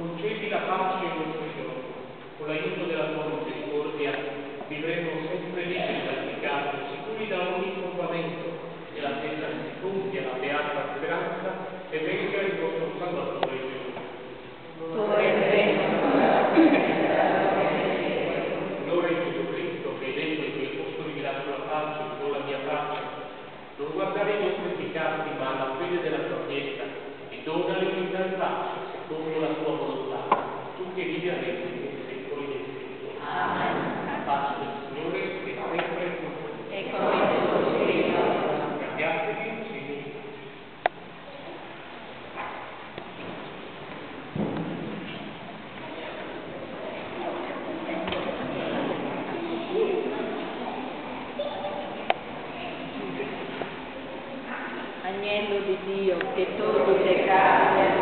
concedi la pace ai nostri giorni. Con l'aiuto della tua misericordia vivremo sempre liberi dal peccato, sicuri da ogni turbamento, nell'attesa che si compia la beata speranza e venga il nostro Salvatore Gesù. Signore Gesù Cristo, che hai detto ai tuoi apostoli vi lascio la pace, do la mia pace, non guardare i nostri pace, secondo la tua volontà, tu che vivi a regni nei secoli dei secoli. Amen. La pace del Signore è sempre. E con il tuo spirito. Cambiatevi pace. Agnello di Dio, che togli i peccati del